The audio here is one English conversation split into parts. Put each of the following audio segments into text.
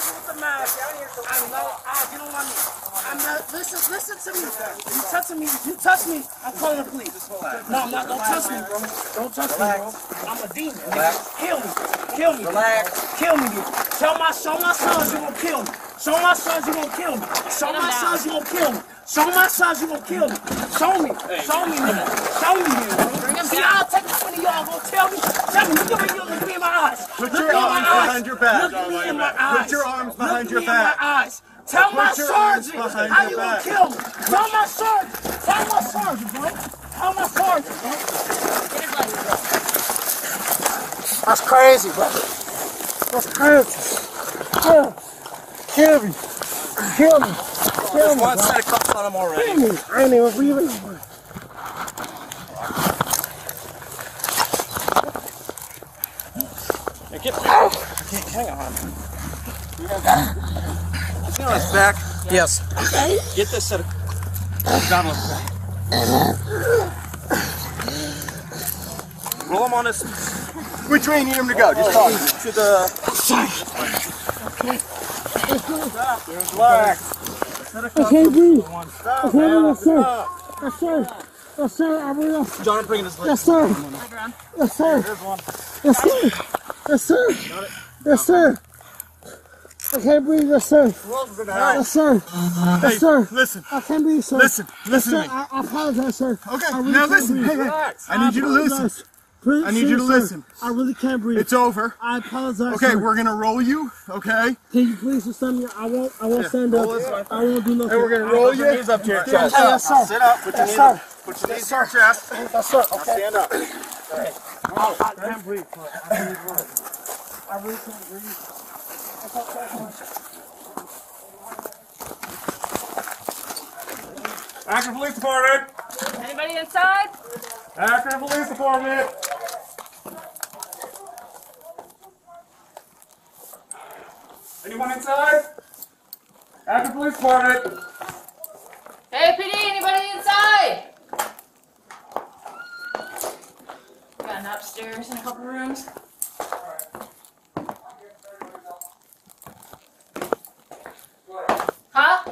I'm not, ah, get on my knee. I'm not, listen, listen to me. You touching me, you touch me, I'm calling the police. No, I'm not, don't touch me, bro. Don't touch me, bro. I'm a demon. Kill me. Kill me. Relax. Kill me. Show my, show my sons you gonna kill me. Show my sons you gonna kill me. Show my sons you gonna kill me. Show my sons you gonna kill me. Show me. Show me, nigga. Show me, nigga. See, I'll take how many of y'all gonna tell me. Tell me, look at me, look at me in my eyes. Put Look your me in my arms behind your back. Look at me in my eyes. Put your arms behind Look your me in my eyes. Tell my Put your arms sergeant how your you gonna kill me. Tell my sergeant. Tell my sergeant, bro. Tell my sergeant, bro. That's crazy, bro. That's crazy. Kill, kill me. Kill me. Kill me, One set of cuffs on him already. Kill me. I ain't even breathing. Hey, get, hang on. Is he on his back? Yes. Get this set of down back. Roll him on his Which way you need him to go? Just talk. to the Relax. I can't breathe. Stop, I can't breathe, man. sir. Stop. Yes, sir. Yes, sir. I will. John bringing his leg. Yes, sir. Yes, sir. One. Yes, sir. Yes, sir. Yes, sir. I can't breathe. Yes, sir. Yes, sir. Yes, sir. Listen. I can't breathe, sir. Listen. Listen Sir, to me. I, I apologize, sir. Okay. I really Now listen. Hey, hey. I need you to listen. Apologize. Please, I need you to listen. I really can't breathe. It's over. I apologize. Okay, sir. we're gonna roll you. Okay. Can you please just stand me? I won't. I won't stand up. roll. I won't do nothing. And we're gonna roll you. Your Knees up to your chest. Yes, sir. Sit up. Put your Yes, knees sir. up. Put your knees to your chest. Yes, sir. Okay. Stand up. I, I can't breathe. sir. I can't breathe. I really can't breathe. It's okay. Akron Police Department! Anybody inside? Akron Police Department! Anyone inside? Akron Police Department! Hey, PD, anybody inside? Got an upstairs and a couple rooms. Huh?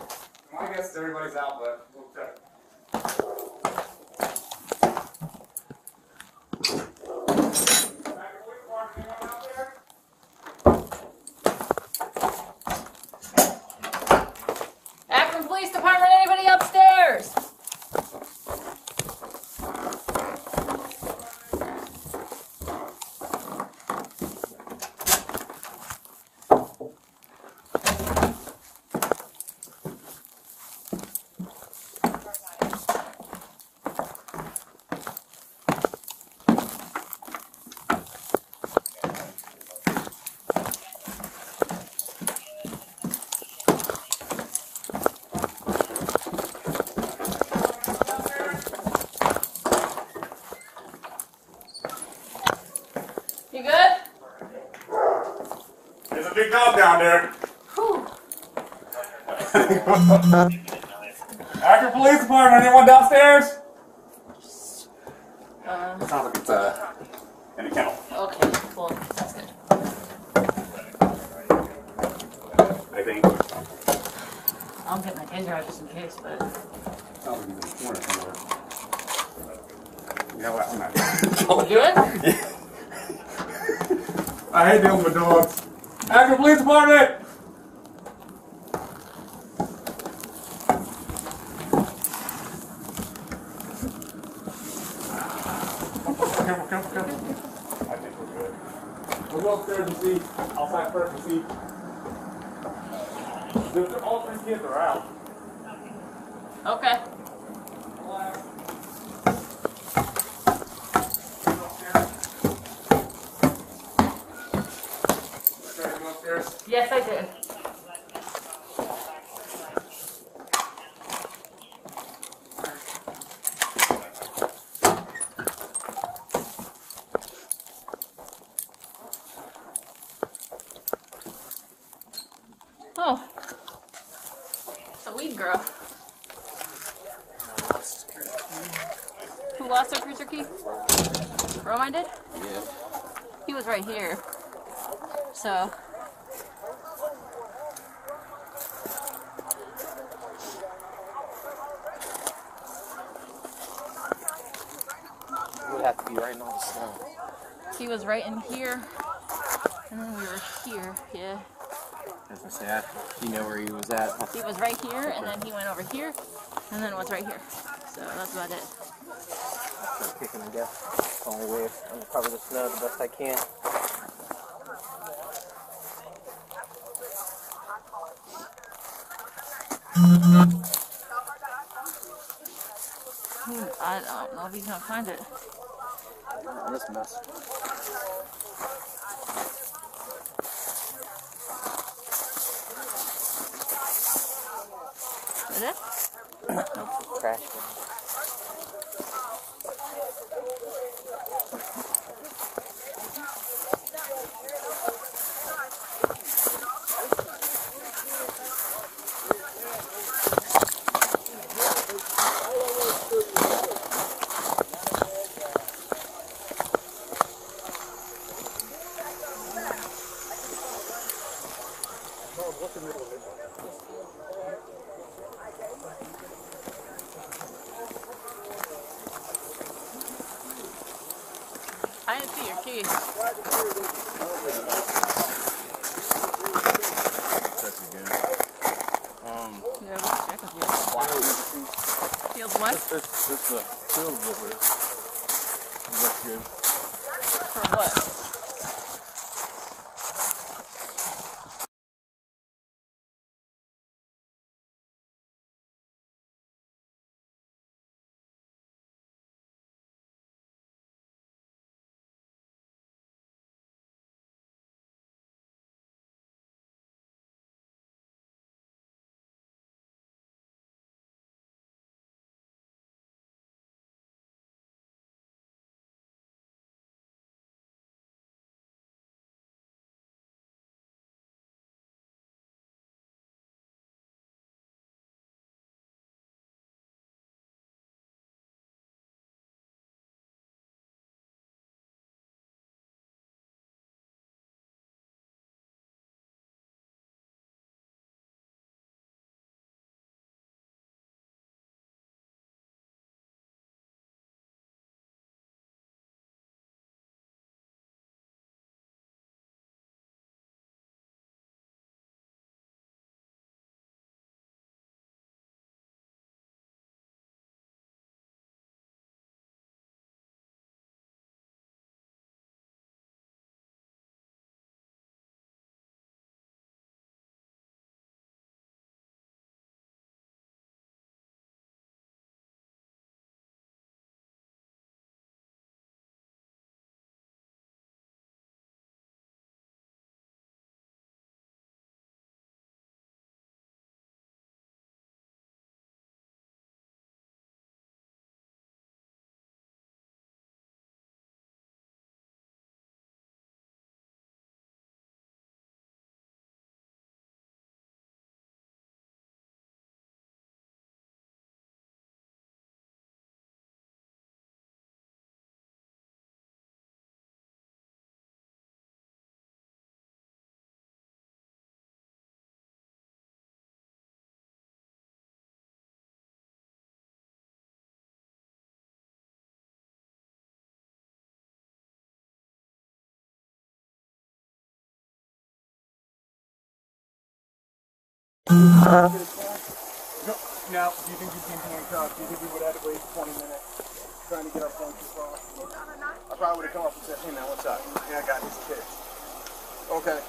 I guess everybody's out, but we'll check. Akron Police Department, anyone out there? Akron Police Department, anybody upstairs? You good? There's a big dog down there. Whew. Akron Police Department, anyone downstairs? Uh, Sounds like it's uh, in the kennel. okay, cool. That's good. I think. I'll get my taser out just in case, but. Sounds like he's in the corner somewhere. You know what? I'm not. You good? I hate dealing with dogs. Akron Police Department! Careful, careful, careful. I think we're good. We'll go upstairs and see. Outside first and see. The- All three kids are out. Okay. Yes, I did. Oh, it's weed girl. Who lost their cruiser key? Rome I did? Yeah. He was right here. So have to be right in all the snow. He was right in here. And then we were here. Yeah. I was gonna say, I, you know where he was at. He was right here, and then he went over here, and then was right here. So that's about it. I'm kicking, I guess. Only way I'm gonna cover the snow the best I can. Hmm, I don't know if he's gonna find it. On this mess. Is it? Can. I didn't see your key. Um, Yeah, let's check. Feels what? it's, it's a field over. That's good. For what? Uh, now, do you think you'd been handcuffed? Do you think we would have to wait 20 minutes trying to get our phone across? I probably would have come up and said, hey man, what's up? Yeah, I got these kids. Okay.